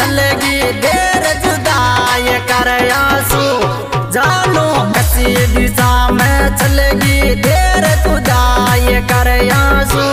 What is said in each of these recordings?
चलेगी देर जुदाई कर आँसू। जानो कसी दिशा में चलेगी देर जुदाई कर आँसू।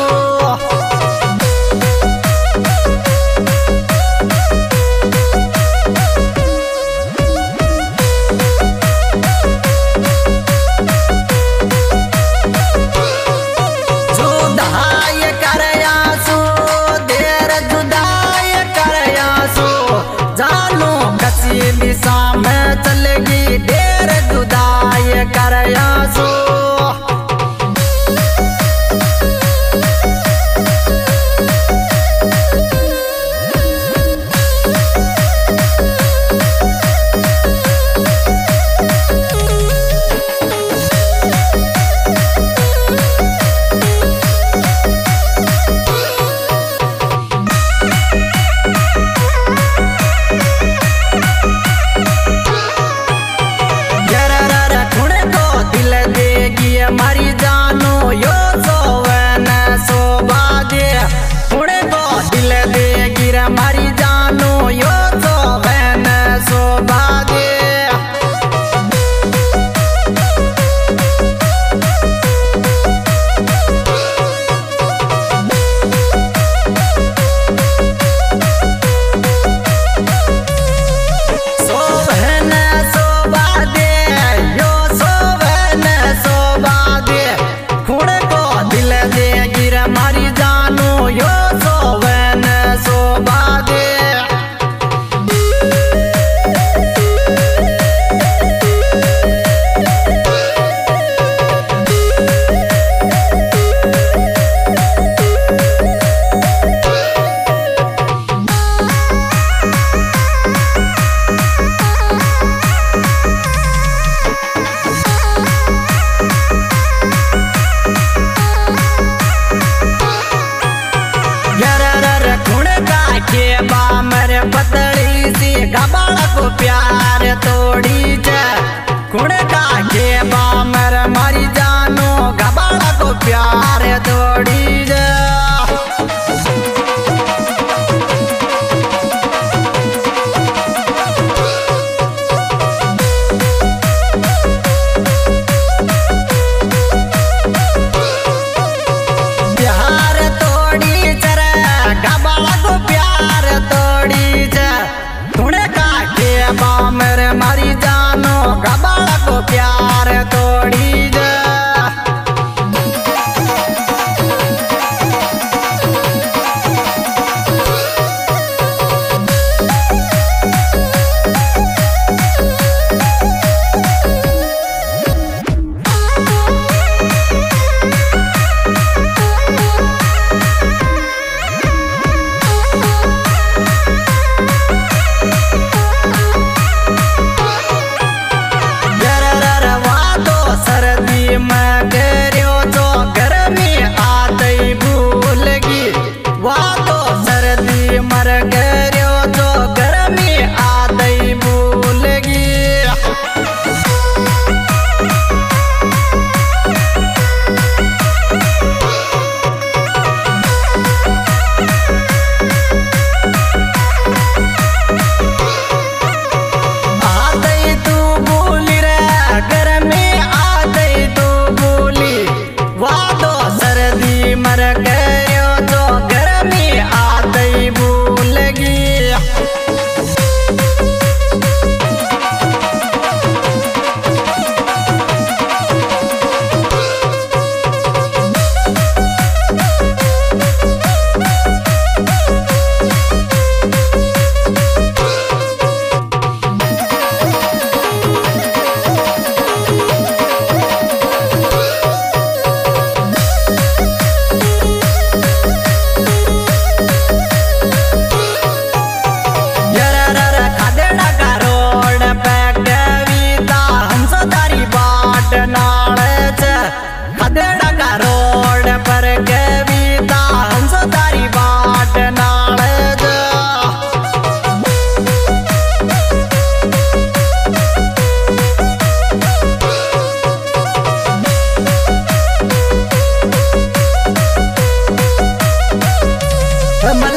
But my